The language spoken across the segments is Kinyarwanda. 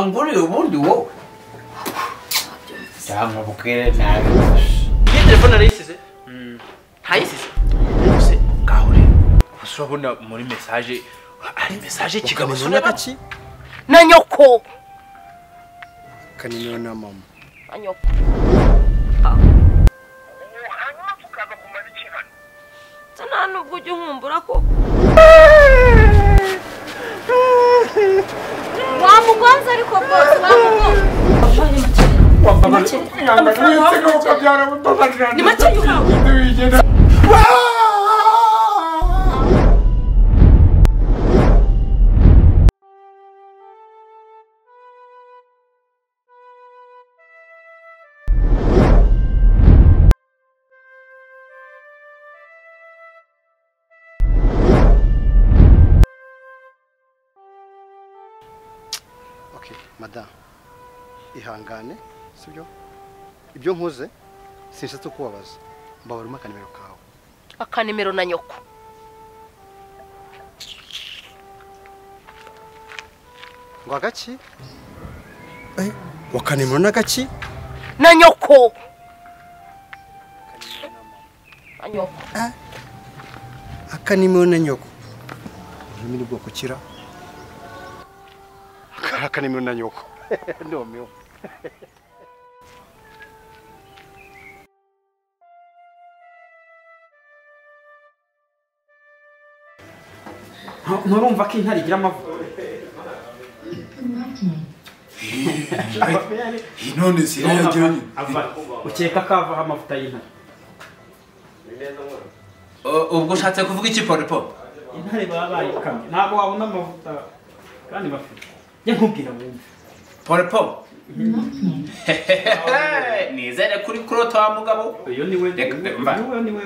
nguriye ubundi wowe cyangwa bukere nabi gusa Iyi telefone narayisize ntayisize ese ngaho rero gusa urabona muri mesaje hari mesaje kigabo ukanimero n'agaki na nyoko ukanimero na mama na nyoko Se nta nubwo ujya unkumbura ko wamugonze ariko bose wamugonze ni make yukawe ihangane sibyo? Ibyo nkoze sinshatse kubabaza mbabaruma akanimero kawe. Akanimero na nyoko. Ngo agaki eh wakanimero n'agaki na nyoko. Na nyoko. Akanimero na nyoko. Ururimi ni bwoko kira kari akanimero na nyoko. Ndomewe nturumva ko intare igira amavuta none Ava- ukeka ko avaho amavuta y'intare ubwo ushatse kuvuga iki polipo intare baba bayikamye ntabwo wabona amavuta kandi bafite njye nkubwira wumve polipo nizere kuri kurota wa mugabo.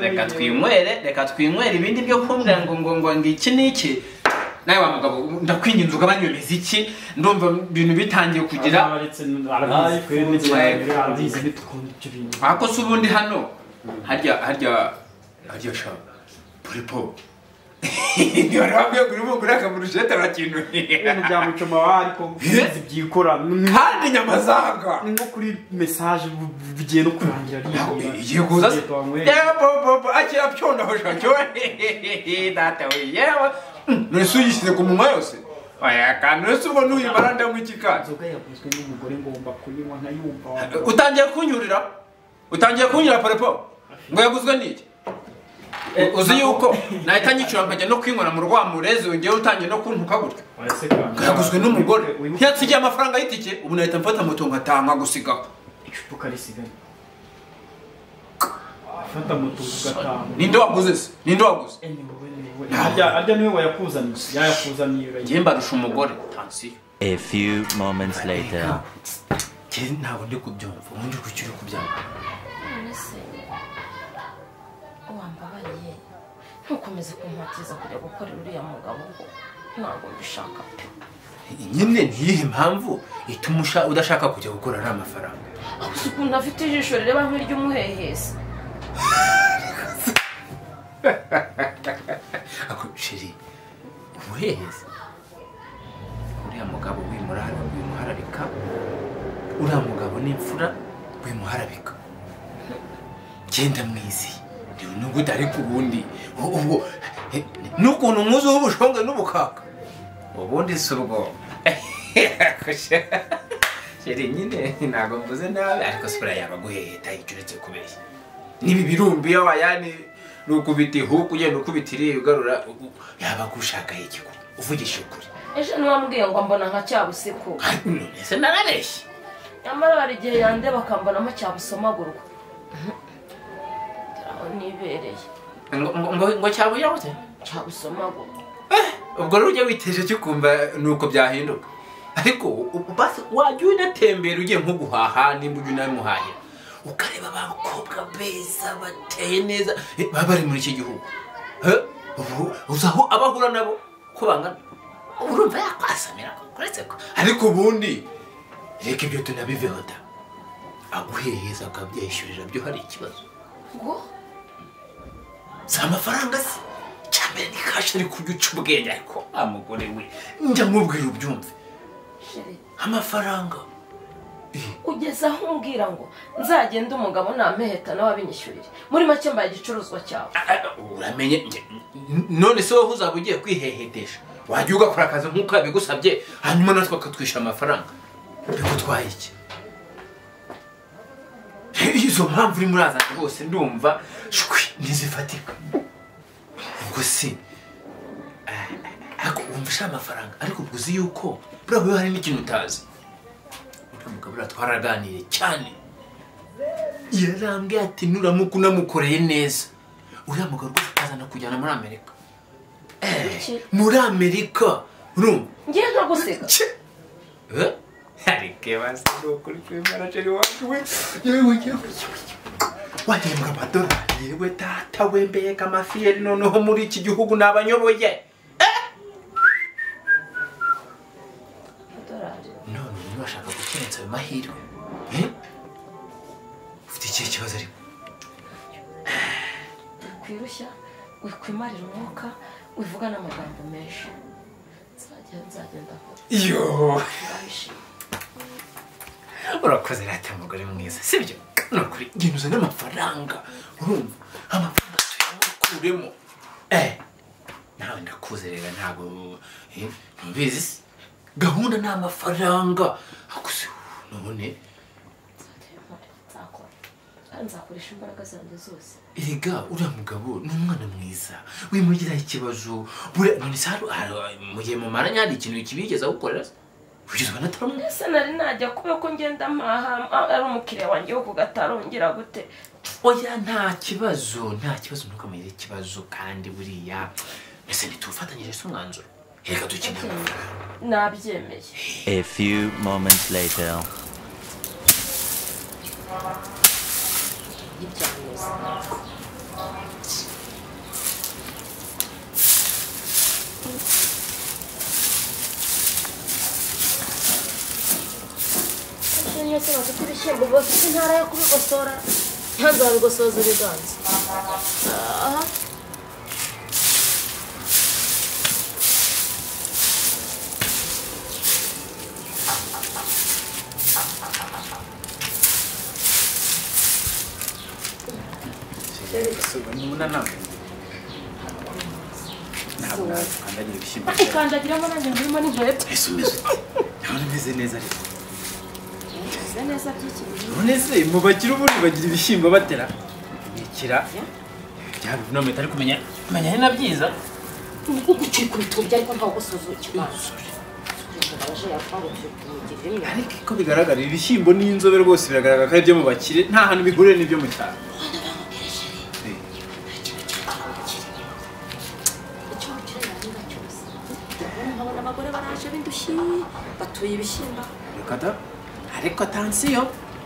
Reka twinywere reka twinywere ibindi byo kumbwira ngo ngo ngo ngo iki n'iki nawe wa mugabo ndakwinginze ugabanye imiziki ndumva ibintu bitangiye kugira ako se ubundi hano? Harya harya harya sha polipo ntiwari wabwiye ngo urimo ugura akamurushete arakintu ibintu bya mucoma wa ariko uzi byikora ni kandi inyama zanga. Ni nko kuri mesaje bu- bu- bigiye no kurangira kuza Igihe yewe bobo akira pyondo shacyo data we yewe nese uyishyize ku munwa yose. Oya kandi nese ubwo nuyimara ndanywa iki kandi inzoga yaguzwe n'umugore ngomba kuyinywa nkayumva. Utangiye kunyurira? Utangiye kunyura porepo ngo yaguzwe n'iki? Uzi yuko nahita nyicura nkajya no kwinywera mu rwamurezi wongewe utangiye no kuntuka gutya Waretse kandi- ngo yaguzwe n'umugore. Ntiyatsigiye amafaranga y'itike ubu nahita mfata moto nkataha nkagusigaho icupa ukarisigaye fata moto ugataha ninde waguze se? Ninde waguze? Eh, harya ni we wayakuzaniye. Yayakuzaniye njye mbarusha umugore. Tansiyo A few moments later. ntabwo ndi kubyumva. Ubundi kuki uri kubyumva wambabariye ntukomeze kumpatiza kujya gukorera uriya mugabo ngo ntabwo mbishaka pe. Nyine niyihe mpamvu ituma udashaka kujya gukora ari amafaranga? Aho uzi ukuntu afite ijisho rireba nk'iry'umuhehesi ako sheri umuhehezi uriya mugabo wimuharabika uriya mugabo n'imfura wimuharabika genda mwizi nubwo utari ku wundi ubwo n'ukuntu muzi w'ubushonge n'ubukaka. Ubundi si ubwo sheri nyine ntabwo mvuze nabi ariko sipura yaba aguheheta icyo uretse kubeshya nibi birumbi iyo wayani ni ukubita ihuku ugenda ukubita iriya ugarura yaba agushakaho ikigo uvugisha ukuri. Ejo ntiwambwiye ngo mbona nka cyabusiku none se narabeshye. Nyamara hari igihe yandeba akambonamo cyabusomagurwa nibereye ngo cyabuye gute? Cyabusomagurwa ubwo rero ujya witeje cyo kumva ni uko byahinduka. Ariko wajya unatembera ugiye nko guhaha nimba ujya unamuhahira ukareba abakobwa beza bateye neza. Eh, baba bari muri iki gihugu. Eh, uzi aho abahura nabo ko bangana urumva yakwasamira uretse ko. Ariko ubundi reka ibyo tunabiveho da. Aguheheza akabyishyurira byo hari ikibazo. Ngo? Si amafaranga se cyambere ni kashi ari kujya uca ubwenge ariko mugore we njya nkubwira ubyumve amafaranga kugeza aho umbwira ngo nzagende umugabo nampeheta nawe abinyishyurire muri make mbaye igicuruzwa cyawe uramenye none se wowe uzaba ugiye kwihehedesha wajya ugakora akazi nk'uko yabigusabye hanyuma natwe bakatwishyura amafaranga bigutwaye iki izo mpamvu urimo urazana rwose ndumva ntizifatika ubwo ah, ariko wumva ushaka amafaranga. Ariko ubwo uzi yuko buriya buba hari n'ikintu utazi. Uriya mugabo uriya twaraganiriye cyane. Yarambwiye ati nuramuka unamukoreye neza. Uriya mugabo rwose akazana kujyana muri amerika. Muri amerika. Urumva? Ngiye nkaguseka. Eh? ariko basi ni ukuri kwemera jeri wacu we. Yewe yewe wahembwa amadolari yewe data we mbega amafiyeri noneho muri iki gihugu nabanyoboye. Amadolari none ubu bashaka gukerensa ayo mahirwe. Eh? ufite ikihe kibazo ariko wikwirushya wikwimarira umwuka wivuga n'amagambo menshi. Nzagenda ndabishima urakoze rata umugore mwiza sibyo? Ni ukuri genda uzane amafaranga urumva? Amafaranga tuyamukuremo eh nawe ndakuze rero ntabwo eh, ntubizi se? Gahunda ni amafaranga. Akuze nzakora. Kandi nzakoresha imbaraga zanjye zose. Erega uriya mugabo ni umwana mwiza. Wimugiraho ikibazo. Buriya none se hari- mu gihe mumaranye hari ikintu kibigeze agukorera se? Kugeza ubu anataramwe ese nari najya kubera ko ngenda mpaha ah, ari umukiriya wanjye wo ku gatarongera gute? Oya nta kibazo nta kibazo ntukamugire ikibazo kandi buriya. Mbese ntitufatanyije se umwanzuro? Reka amafaranga. Nabyemeye. A few moments later. Ibyanyuze nyose bafite ibishyimbo bafite intara yo kubigosora nyanza babigosoza ibiganza aha ikandagiramo nanjye harimo n'inkweto ese umeze neza ariko neza by'ikiriro none se mu bakire ubundi bagira ibishyimbo batera bikira byaba ibinometa ariko kumenya kumenya ni na byiza. Niko gucika ibitubye ariko ntawe gusoza ikibazo ariko ko bigaragara ibishyimbo n'inzobe rwose biragaragara ko ari ibyo mu bakire nta hantu bihuriye n'ibyo mu cyaro batuye ibishyimbo reka da. Ariko atansiyo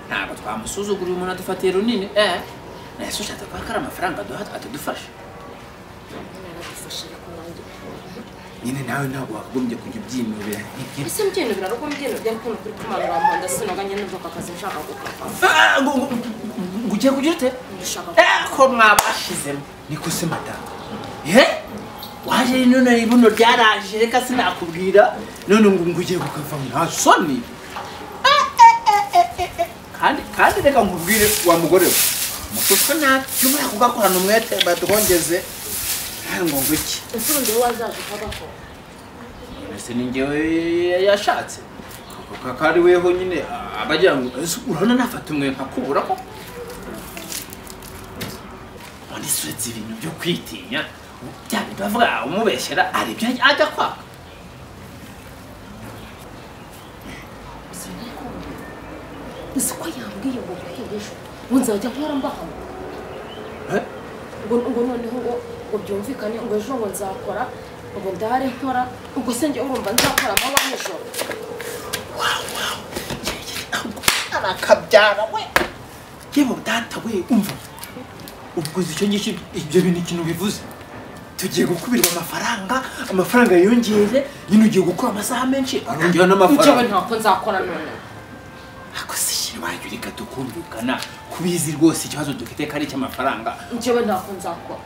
ntabwo twamusuzugura umuntu adufatiye runini eh? Nahise ushatse kuba ko ari amafaranga aduha atadufasha ariko nyine nawe ntabwo wakagombye kujya ubyinubira ese mbyinubira? Ariko mbyinubira ariko ni ukuri kumanura mu nda sinoganye n'ubwo aka kazi nshaka gukora. Ah, ngo ugiye kugira ute? Eh, ko mwabashizemo niko se madamu eh? Waje rino na buno ryaraje reka sinakubwira. None ngo ngo ugiye kukavamo. Nta soni. Kandi kandi reka nkubwire wa mugore we mukuko nta cyumba kugakorana umwete baduhongeze Eh, ngo iki. Ese ubundi wowe wazaje ukagakora ese ni njyewe yashatse. Kaka ari weho nyine abagira ngo ese urabona nafata umwe nkakubura ko? Ubundi se uretse ibintu byo kwitinya bya bintu bavuga umubeshyera hari ibyo ajya kwaka. Uzi ko yambwiye ngo guhera ejo ngo nzajya nkora mbahamo Eh? ngo noneho ngo ngo byumvikane ngo ejo ngo nzakora ngo ndare nkora ubwo se njye urumva nzakora amanywa nijoro arakabyara we yewe data we umva ubwo uzi icyo ngicyo ibyo bintu ikintu bivuze tugiye gukubirwa amafaranga amafaranga yiyongere nyine ugiye gukora amasaha menshi arongera n'amafaranga ntako nzakora none wajya ureka tukumvikana. Kubizi rwose ikibazo dufite ko ari icy'amafaranga. Njyewe ntako nzakora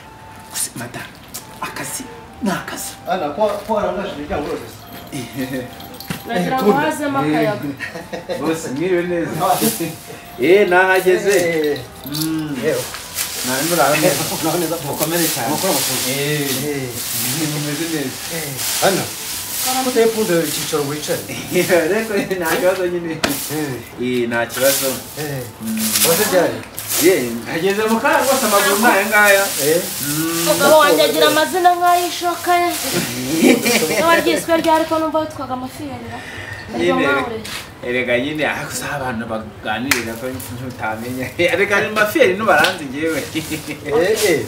gusa madamu akazi ni akazi. Ana ko warangaje imiryango yose? Nagira ngo hazemo akayaga bose mwiriwe neza. Eh nahageze. Nari murara neza. Mukomere cyane. Eh. Mumeze neza. Hano utayipfunde icyicaro ngo wicare ariko nta kibazo nyine eh nta kibazo wose byari ye hageze mu kanya rwose amaguru ni aya ngaya umugabo wanjye agira amazina nk'ay'ishoka ye niba ryiswe ryari ko numva witwaga iryo Nyine, erega nyine aho gusa abantu baganirira ko ntutamenya erega ni mafiyeri n'ubaranzi ngewe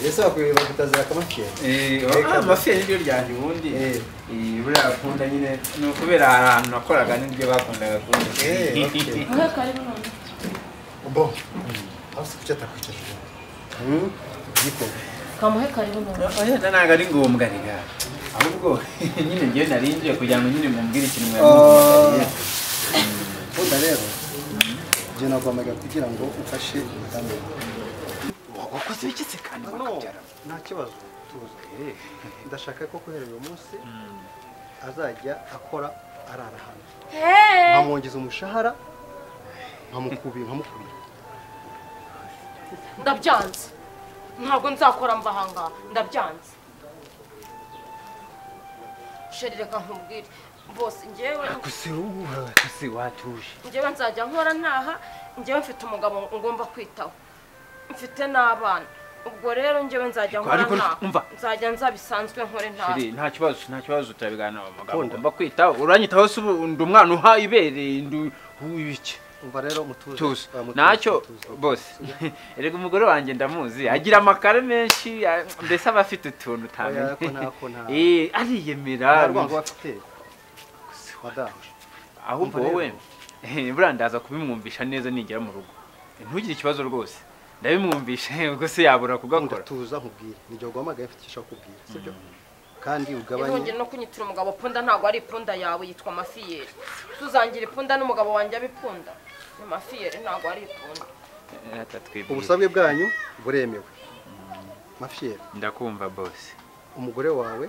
ese bakwiye bakutazira akamafiyeri Eh, ah, amafiyeri niryo ryanje ubundi? Eh. Eh, buriya akunda nyine ni ukubera hari ahantu nakoraga n'iryo bakundaga kundi Eh, none bo aho se kuki gikombe kamuhe karibu. None oya ntabwo ari ngombwa rega. Ahubwo nyine ngewe narinjiye kugira ngo nyine mumbwire ikintu mwamuhamagariye Buda rero njye nagombaga kugira ngo ufashe umudamu wakoze ibikitse kandi no bakabyara nta kibazo. Tuza ndashaka ko guhera uyu munsi azajya akora arara hano. Nkamwongeza umushahara nkamukubira nkamukubira. Ndabyanze. Ntabwo nzakora mva ahangaha ndabyanze. Sheri reka nkubwire. Bose njyewe gusa gusa watuje. Njyewe nzajya nkora ntaha njyewe mfite umugabo ngomba kwitaho. Mfite n'abana. Ubwo rero njyewe nzajya nkora ntaha. nzajya nza bisanzwe nkore ntaha. Nta kibazo nta kibazo turabiganira amagambo Kunda. ugomba kwitaho. Uranyitaho se ndi umwana uha ibereye ndi ibiki umva rero mutuze. Ah, ntacyo bose erega umugore wanjye ndamuzi. Agira amakare menshi ya- mbese aba afite utuntu utamenya. Eh, ariyemera nta rwango bafite madamu ahubwo wowe eh, buriya ndaza kubimwumvisha neza nigera mu rugo. Ntugire ikibazo rwose. Ndabimwumvisha ubwo se yabura kugakora. Tuza nkubwire. Nijye waguhamagaye mfite icyo kubwira sibyo kandi ugabanye ntihongere no kunyitira umugabo punda ntabwo ari ipunda yawe yitwa mafiyeri. Tuzangira ipunda n'umugabo wanjye abipunda. Ni mafiyeri ntabwo ari ipunda. Eh, ubusabe bwanyu buremewe. Mafiyeri. Ndakumva bose. Umugore wawe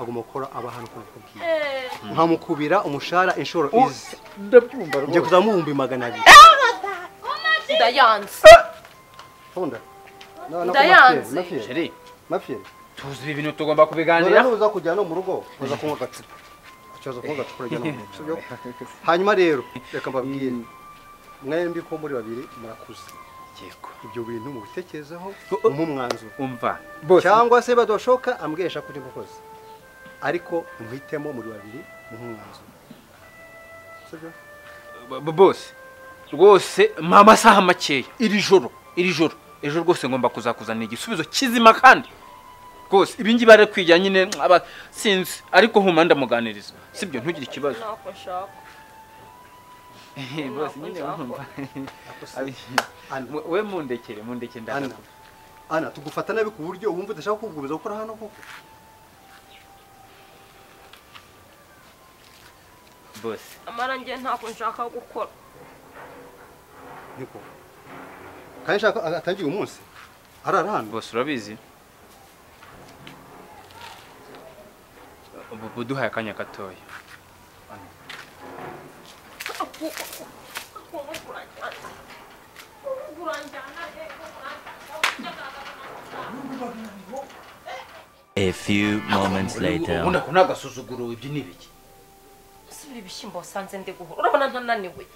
agomba gukora aba hano uko nakubwiye Eh, nkamukubira umushahara inshuro izi ndabyumva njye kuzamuha ibihumbi magana abiri. Ndayanze Ndayanze. mafiyeri tuzi ibi bintu tugomba none kubiganiraho nuza kujya no mu rugo uza kunywa agacupa. Ikibazo kunywa agacupa urajya no mu rugo hanyuma rero reka mbabwire. Mwembi ko muri babiri murakuze. Yego. Ibyo bintu mubitekerezeho Oh, oh. mu mwanzuro. Umva. Cyangwa se badashoka ambwesha kuri mukozi. Ariko muhitemo muri babiri mu mwanzuro sibyo? B- b- bose. Rwose mpa amasaha makeya. Iri joro. Iri joro. Ejo rwose ngomba kuzakuzanira igisubizo kizima kandi. Rwose. Ibi ngibi ari kwijya nyine aba sinzi. Ariko huma ndamuganiriza. Sibyo ntugire ikibazo. Bose nyine wumva we- mundekere mundekere ndaza Ana. Tugufata nabi ku buryo wumva udashaka kugukomeza gukora hano koko? Bose amara njye ntako nshaka gukora niko kandi nshaka atangiye uyu munsi arara hano bose urabizi ubu ubu duhaye akanya gatoya A few moments later. ubundi ako ni agasuzuguro ibyo ni ibiki subira ibishyimbo wasanze ndi guhura. Urabona ntananiwe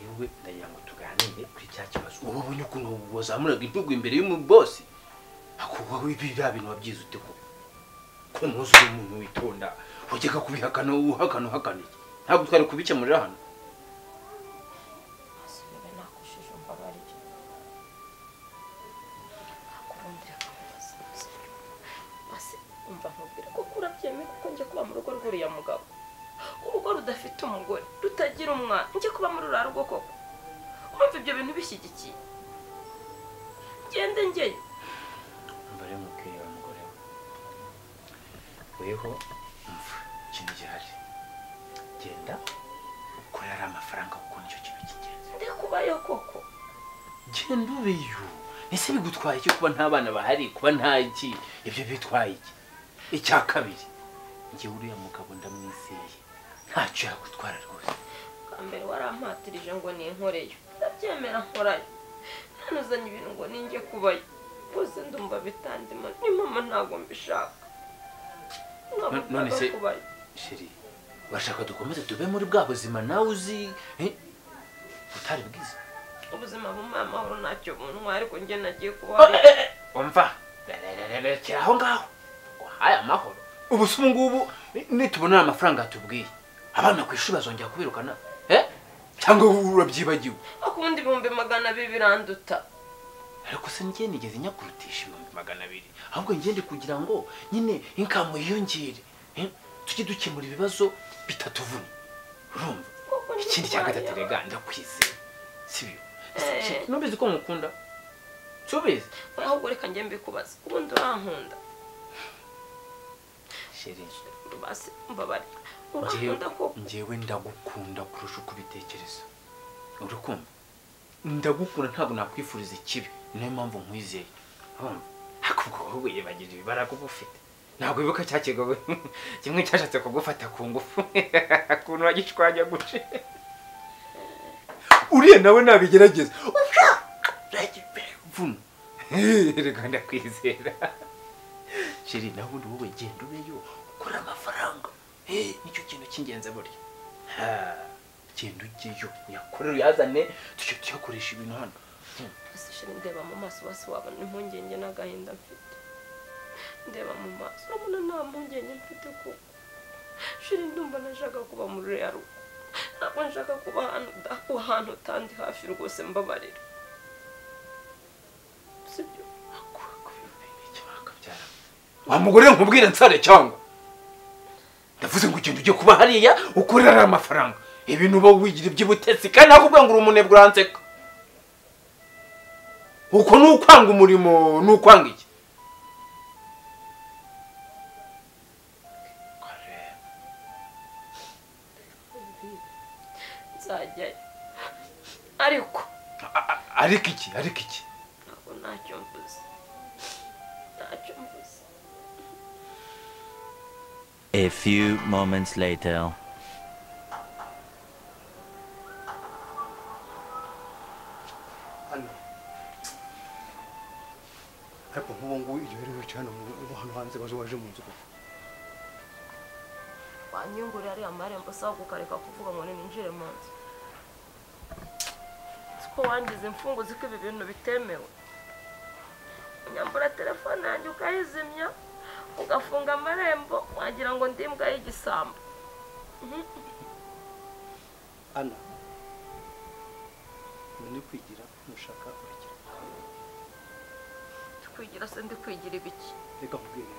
yewe ndagira ngo tuganire kuri cya kibazo. Ubu ubonye ukuntu wazamuraga intugu imbere y'umubosi akubaho biriya bintu wabyize ute ko? Ko muzi umuntu witonda wajyaga kubihakana uhakana uhakana iki ntabwo twari kubikemurira hano. Rw'uriya mugabo. Urugo rudafite umugore rutagira umwana njye kuba muri uriya rugo koko. Urumva ibyo bintu bishyigikiye? Ngende njyeyo mbare mubwira umugore we. Weho umva ikintu gihari. Genda ukorera amafaranga kuko ni cyo kintu cy'ingenzi ndekubayo koko? Genda ubeyo. Ese bigutwaye iki kuba nta bana bahari kuba nta iki? Ibyo bitwaye iki? Icya kabiri. Njyewe uriya mugabo ndamwizeye. Ntacyo yagutwara rwose. Bwa mbere warampatirije ngo ninkoreyo. Ndabyemera nkorayo. Ntanuzanye ibintu ngo ninjye kubayo. Rwose ndumva bitandimo. Ni mama ntabwo mbishaka. None se- sheri urashaka dukomeze tube muri bwa buzima nawe uzi eh, butari bwiza. Ubuzima bumuha amahoro ntacyo buntwara ariko njye nagiye kubayo umva. Rekera aho ngaho. Wahaye amahoro. Ubu ubu ngubu ni- nitubonera amafaranga yatubwiye abana ku ishuri bazongera kubirukana. Eh? cyangwa urabyibagiwe ariko ubundi ibihumbi magana abiri biranduta. Ariko se njye nigeze nyakurutisha ibihumbi magana abiri? Ahubwo njye ndi kugira ngo nyine inkamu yiyongere. Eh? tujye dukemura ibibazo bitatuvuna urumva? Ikindi cya gatatu rega ndakwizeye sibyo Eh. Ese nubizi ko mukunda subizi Oya, ahubwo reka njye mbikubaza ubundi urankunda sheri njyewe ndagukunda kurusha uko ubitekereza urakumva ndagukunda ntabwo nakwifuriza ikibi. Niyo mpamvu nkwizeye ariko ubwo wowe yibagirira ibibaraga uba ufite ntabwo wibuka cya kigogo kimwe cyashatse kugufata ku ngufu. Ukuntu wagishwanya guce uriya nawe nabigerageza. Reka ndakwizera. Sheri nawe ubundi wowe genda ubeyo. Ukore amafaranga. Eh, ni cyo kintu cy'ingenzi burya. Genda ujyeyo uyakorere uyazane tujye tuyakoresha ibintu hano. Ese shira ndeba mu maso basi wabona impungenge n'agahinda mfite. Ndeba mu maso urabona nta mpungenge mfite kuko shira ndumva nashaka kuba muri ruriya rugo. Ntabwo nshaka kuba ahantu utandi hafi rwose mbabarira sibyo wa mugore nkubwire nsare cyangwa? Ndavuze ngo ugenda ujye kuba hariya ukorera amafaranga. Ibintu uba wigira iby'ubutetsi kandi nakubwira ngo uri umunebwe uranseka uko ni ukwanga umurimo ni ukwanga iki ariko. Ariko iki ariko iki? Ntabwo ntacyo mvuze. Ntacyo mvuze. A few moments later. ariko nk'ubu ngubu iryo rero wicaye hano mu- hano hanze waje waje mu nzu koko wanyungurira ariya marembo usaba kukareka kuvuga ngo ninjire mu nzu siko wangize imfungu ziko ibi bintu bitemewe unyambura telefone yanjye ukayizimya ugafunga amarembo wagira ngo ndi imbwa y'igisambo. Ana ni kwigira nushaka urekera kwigira se ndi kwigira ibiki? Reka nkubwire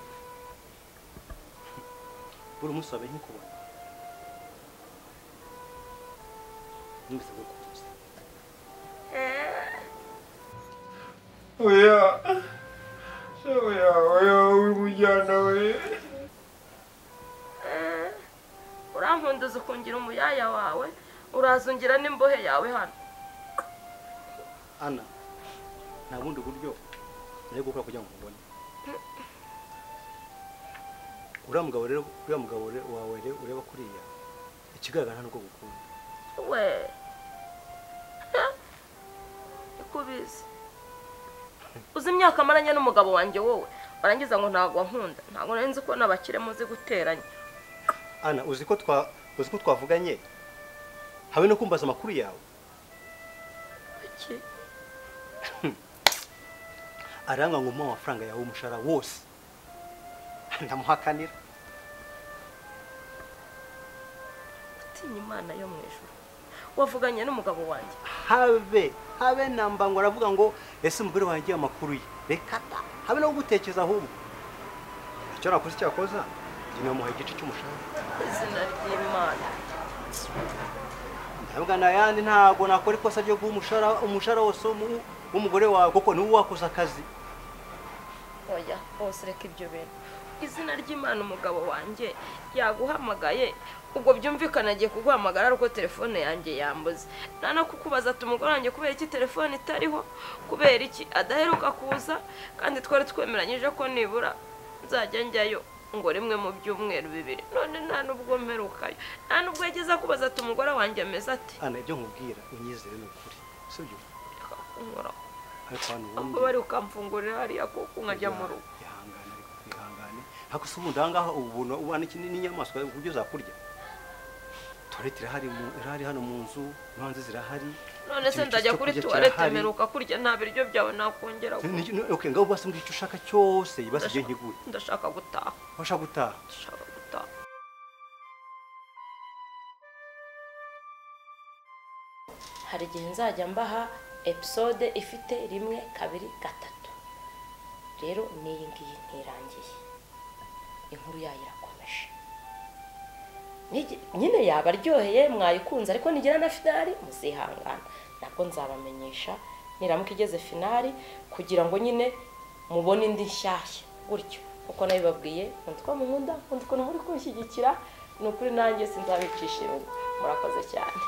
buri munsi wabaye nkikubona numvise bwo kutuza oya. Oya oya wimujyana we urankunduza ukungira umuyaya wawe urazungira n'imbohe yawe hano. Ana nta bundi buryo nari gukora kugira ngo nkubone uriya mugabo rero uriya mugabo wawe rero ureba kuriya. Ikigaragara nta nubwo gukunda. We. Niko uzi imyaka amaranye n'umugabo wanjye wowe? Warangiza ngo ntabwo wankunda ntabwo nari nzi ko n'abakire muzi guteranya. Ana uzi ko twa uzi ko twavuganye? Habe no kumbaza amakuru yawe? Aranga ngo umuhe amafaranga yawe umushahara wose. Ndamuhakanira. Utinya imana yo mu ijuru. Wavuganye n'umugabo wanjye. Habe habe namba ngo aravuga ngo ese umugore wanjye amakuru ye? Reka da. Habe no gutekereza ahubwo. Icyo nakoze cyakoza njye namuhaye igice cy'umushahara. Izina ry'imana. Ndavuga n'ayandi ntabwo nakora ikosa ryo guha umushahara umushahara wose w'umu- w'umugore wawe kuko ni we wakoze akazi. Oya bose reka ibyo bintu. Izina ry'imana umugabo wanjye yaguhamagaye. Ubwo byumvikana agiye kuguhamagara ari uko telefone yanjye yambuze. Nta no kukubaza ati umugore wanjye kubera iki telefone itariho? Kubera iki? Adaheruka kuza kandi twari twemeranyije ko nibura nzajya njyayo ngo rimwe mu byumweru bibiri. None nta n'ubwo mperukayo. Nta n'ubwo yageze akubaza ati umugore wanjye ameze ati ana ibyo nkubwira unyizere ni ukuri sibyo reka kunkoraho ariko ubundi bari ukamfungurira hariya kuko nkajya mu rugo. Ihangane ariko ihangane ariko se ubundi ahangaha ubu buntu ubana n'inyamaswa ku buryo zakurya tuwarete irahari hano mu nzu no hanze zirahari. None se ndajya kuri tuwarete mperuka kurya nta biryo byawe nakongera okay ngaho basi mbwira icyo ushaka cyose basi igihe nkiguye ndashaka gutaha. Washaka gutaha? Ndashaka gutaha. Hari igihe nzajya mbaha episode ifite rimwe kabiri gatatu. Rero n'iyi ngiyi ntirangiye. Inkuru yayo irakomeje. Nyine yaba aryoheye mwayikunze ariko nigira na finari muzihangana nabwo nzabamenyesha. Niramuka igeze finari kugira ngo nyine mubone indi nshyashya. Gutyo. Uko nabibabwiye nkunda ko mukunda ukuntu muri kunshyigikira ni ukuri nanjye sinzabicisha murakoze cyane.